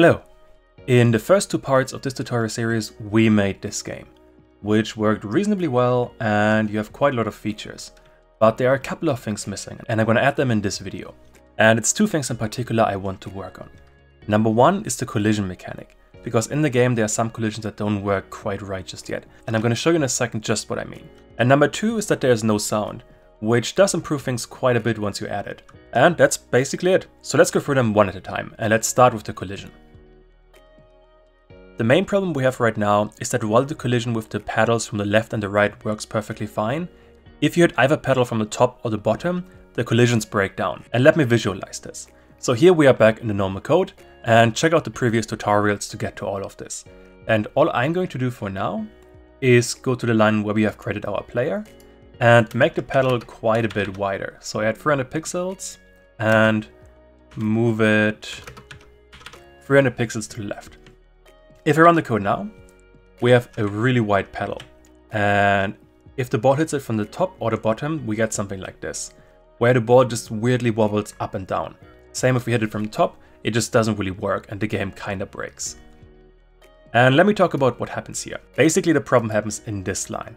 Hello! In the first two parts of this tutorial series we made this game, which worked reasonably well and you have quite a lot of features. But there are a couple of things missing and I'm gonna add them in this video. And it's two things in particular I want to work on. Number one is the collision mechanic, because in the game there are some collisions that don't work quite right just yet, and I'm gonna show you in a second just what I mean. And number two is that there's no sound, which does improve things quite a bit once you add it. And that's basically it. So let's go through them one at a time, and let's start with the collision. The main problem we have right now is that while the collision with the pedals from the left and the right works perfectly fine, if you hit either pedal from the top or the bottom, the collisions break down. And let me visualize this. So here we are back in the normal code and check out the previous tutorials to get to all of this. And all I'm going to do for now is go to the line where we have created our player and make the pedal quite a bit wider. So I add 300 pixels and move it 300 pixels to the left. If I run the code now, we have a really wide pedal. And if the ball hits it from the top or the bottom, we get something like this, where the ball just weirdly wobbles up and down. Same if we hit it from the top, it just doesn't really work and the game kinda breaks. And let me talk about what happens here. Basically the problem happens in this line.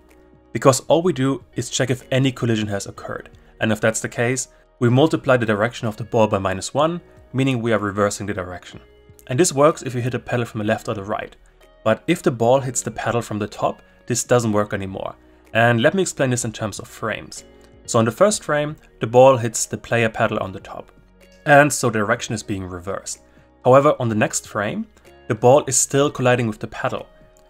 Because all we do is check if any collision has occurred. And if that's the case, we multiply the direction of the ball by minus 1, meaning we are reversing the direction. And this works if you hit a pedal from the left or the right. But if the ball hits the pedal from the top, this doesn't work anymore. And let me explain this in terms of frames. So on the first frame, the ball hits the player pedal on the top. And so the direction is being reversed. However, on the next frame, the ball is still colliding with the pedal.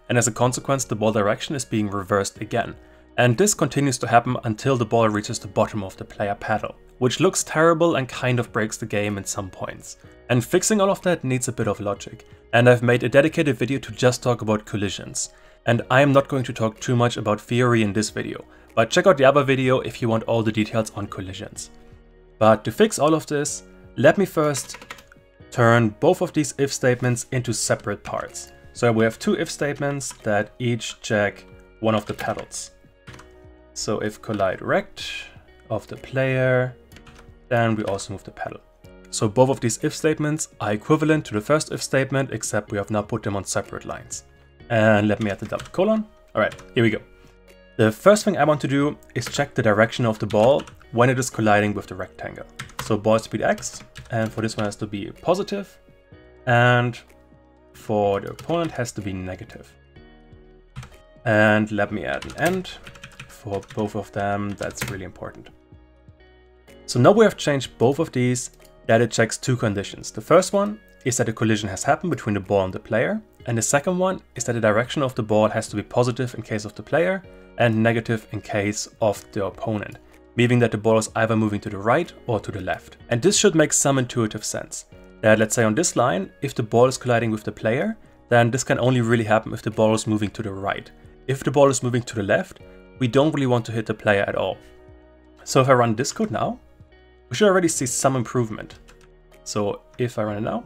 And as a consequence, the ball direction is being reversed again. And this continues to happen until the ball reaches the bottom of the player pedal, which looks terrible and kind of breaks the game at some points. And fixing all of that needs a bit of logic, and I've made a dedicated video to just talk about collisions. And I am not going to talk too much about theory in this video, but check out the other video if you want all the details on collisions. But to fix all of this, let me first turn both of these if statements into separate parts. So we have two if statements that each check one of the pedals. So if collide rect of the player, then we also move the pedal. So both of these if statements are equivalent to the first if statement, except we have now put them on separate lines. And let me add the double colon. All right, here we go. The first thing I want to do is check the direction of the ball when it is colliding with the rectangle. So ball speed x, and for this one has to be positive, and for the opponent has to be negative. And let me add an end for both of them, that's really important. So now we have changed both of these that it checks two conditions. The first one is that a collision has happened between the ball and the player, and the second one is that the direction of the ball has to be positive in case of the player and negative in case of the opponent, meaning that the ball is either moving to the right or to the left. And this should make some intuitive sense. That let's say on this line, if the ball is colliding with the player, then this can only really happen if the ball is moving to the right. If the ball is moving to the left, we don't really want to hit the player at all. So if I run this code now, we should already see some improvement. So if I run it now,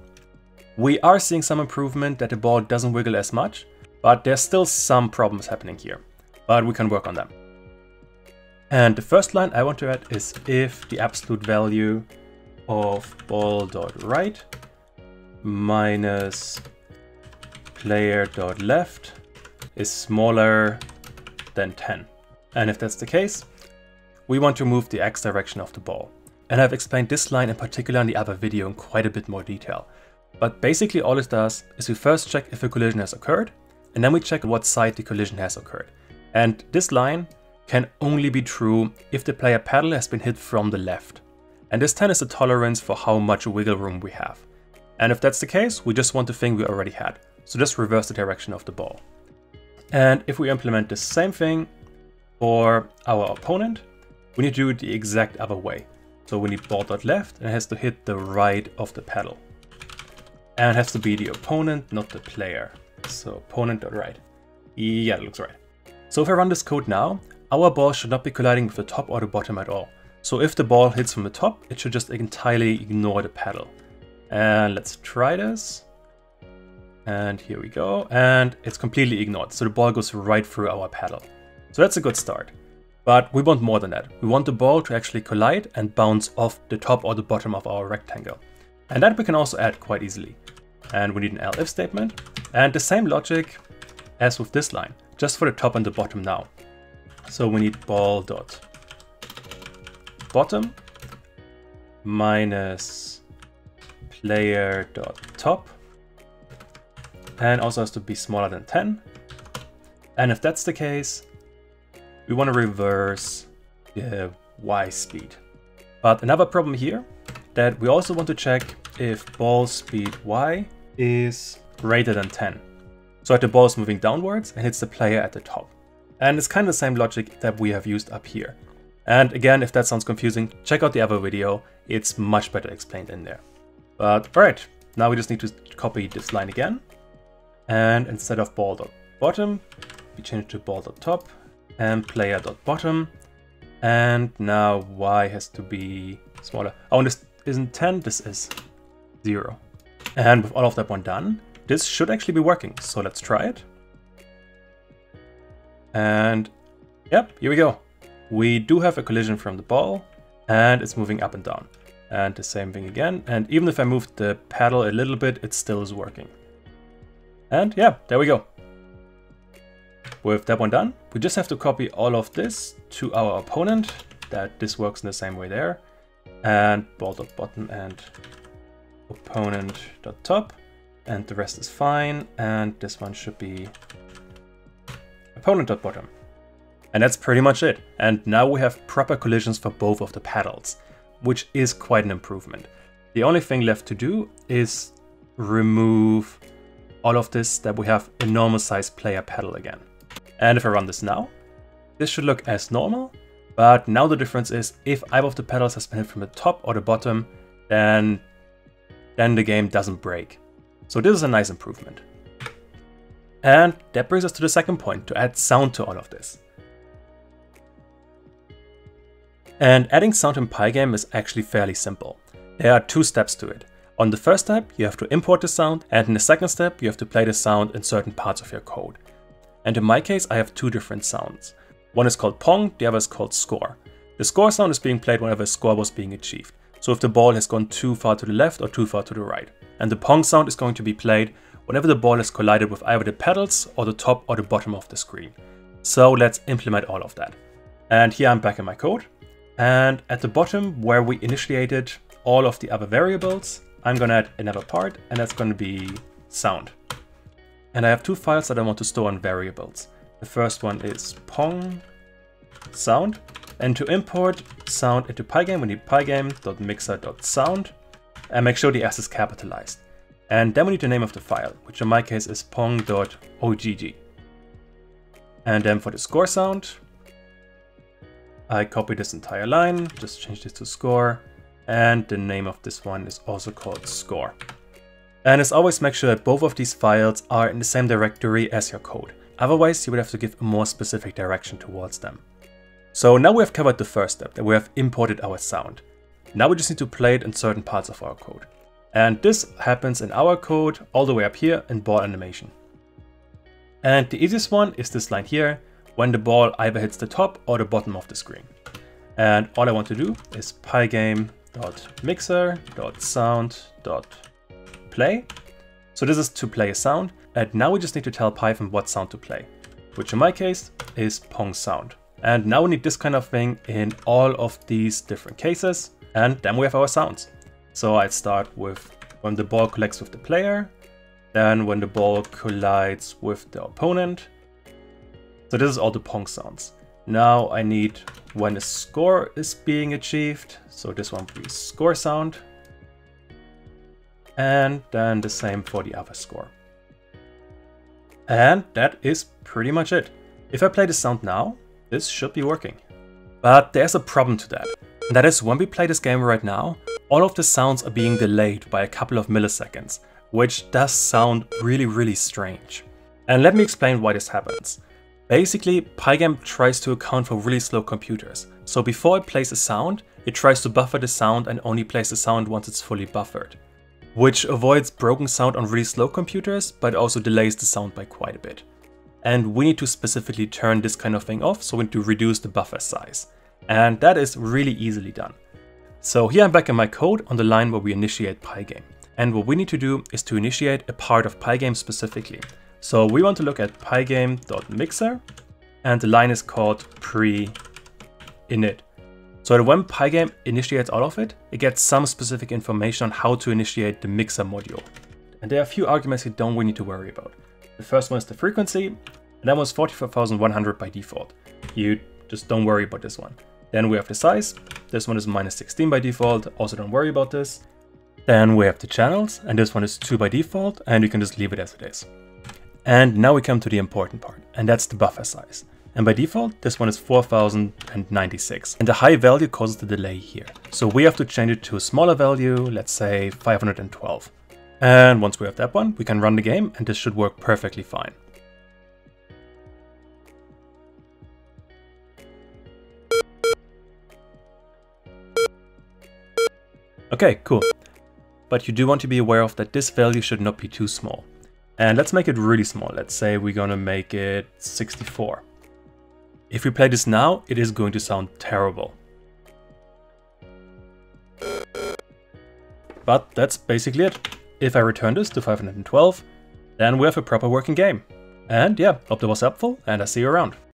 we are seeing some improvement that the ball doesn't wiggle as much, but there's still some problems happening here, but we can work on them. And the first line I want to add is if the absolute value of ball.right minus player.left is smaller than 10. And if that's the case, we want to move the x direction of the ball. And I've explained this line in particular in the other video in quite a bit more detail. But basically all it does is we first check if a collision has occurred, and then we check what side the collision has occurred. And this line can only be true if the player paddle has been hit from the left. And this 10 is the tolerance for how much wiggle room we have. And if that's the case, we just want the thing we already had. So just reverse the direction of the ball. And if we implement the same thing for our opponent, we need to do it the exact other way. So we need ball dot left, and it has to hit the right of the pedal. And it has to be the opponent, not the player. So opponent dot right. Yeah, it looks right. So if I run this code now, our ball should not be colliding with the top or the bottom at all. So if the ball hits from the top, it should just entirely ignore the pedal. And let's try this. And here we go. And it's completely ignored. So the ball goes right through our pedal. So that's a good start. But we want more than that. We want the ball to actually collide and bounce off the top or the bottom of our rectangle. And that we can also add quite easily. and we need an elif statement. And the same logic as with this line, just for the top and the bottom now. So we need ball dot bottom minus player dot top and also has to be smaller than 10. And if that's the case, we want to reverse the y speed. But another problem here, that we also want to check if ball speed y is greater than 10. So that the ball is moving downwards and hits the player at the top. And it's kind of the same logic that we have used up here. And again, if that sounds confusing, check out the other video, it's much better explained in there. But alright, now we just need to copy this line again. And instead of ball.bottom, we change to ball.top and player.bottom. And now y has to be smaller. Oh, and this isn't 10, this is 0. And with all of that one done, this should actually be working. So let's try it. And yep, here we go. We do have a collision from the ball and it's moving up and down. And the same thing again. And even if I move the paddle a little bit, it still is working. And yeah, there we go. With that one done, we just have to copy all of this to our opponent, that this works in the same way there, and ball.bottom and opponent.top, and the rest is fine, and this one should be opponent.bottom. And that's pretty much it. And now we have proper collisions for both of the paddles, which is quite an improvement. The only thing left to do is remove all of this that we have a normal size player paddle again. And if I run this now, this should look as normal, but now the difference is if either of the pedals has been hit from the top or the bottom, then, then the game doesn't break. So this is a nice improvement. And that brings us to the second point, to add sound to all of this. And adding sound in Pygame is actually fairly simple. There are two steps to it. On the first step, you have to import the sound, and in the second step, you have to play the sound in certain parts of your code. And in my case, I have two different sounds. One is called pong, the other is called score. The score sound is being played whenever a score was being achieved. So if the ball has gone too far to the left or too far to the right. And the pong sound is going to be played whenever the ball has collided with either the pedals or the top or the bottom of the screen. So let's implement all of that. And here I'm back in my code. And at the bottom where we initiated all of the other variables, I'm gonna add another part and that's gonna be sound. And I have two files that I want to store on variables. The first one is pong sound. And to import sound into Pygame, we need pygame.mixer.sound and make sure the S is capitalized. And then we need the name of the file, which in my case is pong.ogg. And then for the score sound, I copy this entire line, just change this to score, and the name of this one is also called score. And as always, make sure that both of these files are in the same directory as your code. Otherwise, you would have to give a more specific direction towards them. So now we have covered the first step, that we have imported our sound. Now we just need to play it in certain parts of our code. And this happens in our code all the way up here in ball animation. And the easiest one is this line here, when the ball either hits the top or the bottom of the screen. And all I want to do is pygame.mixer.sound.play play. So this is to play a sound, and now we just need to tell Python what sound to play, which in my case is Pong sound. And now we need this kind of thing in all of these different cases, and then we have our sounds. So I start with when the ball collects with the player, then when the ball collides with the opponent. So this is all the Pong sounds. Now I need when a score is being achieved, so this one will be score sound, and then the same for the other score. And that is pretty much it. If I play the sound now, this should be working. But there's a problem to that. And that is when we play this game right now, all of the sounds are being delayed by a couple of milliseconds, which does sound really, really strange. And let me explain why this happens. Basically, Pygame tries to account for really slow computers. So before it plays a sound, it tries to buffer the sound and only plays the sound once it's fully buffered which avoids broken sound on really slow computers, but also delays the sound by quite a bit. And we need to specifically turn this kind of thing off, so we need to reduce the buffer size. And that is really easily done. So here I'm back in my code on the line where we initiate Pygame. And what we need to do is to initiate a part of Pygame specifically. So we want to look at pygame.mixer and the line is called pre-init. So when Pygame initiates all of it, it gets some specific information on how to initiate the mixer module. And there are a few arguments you don't really need to worry about. The first one is the frequency, and that was 44,100 by default. You just don't worry about this one. Then we have the size, this one is minus 16 by default, also don't worry about this. Then we have the channels, and this one is 2 by default, and you can just leave it as it is. And now we come to the important part, and that's the buffer size. And by default, this one is 4096. And the high value causes the delay here. So we have to change it to a smaller value, let's say 512. And once we have that one, we can run the game and this should work perfectly fine. Okay, cool. But you do want to be aware of that this value should not be too small. And let's make it really small. Let's say we're gonna make it 64. If we play this now, it is going to sound terrible. But that's basically it. If I return this to 512, then we have a proper working game. And yeah, hope that was helpful, and I'll see you around.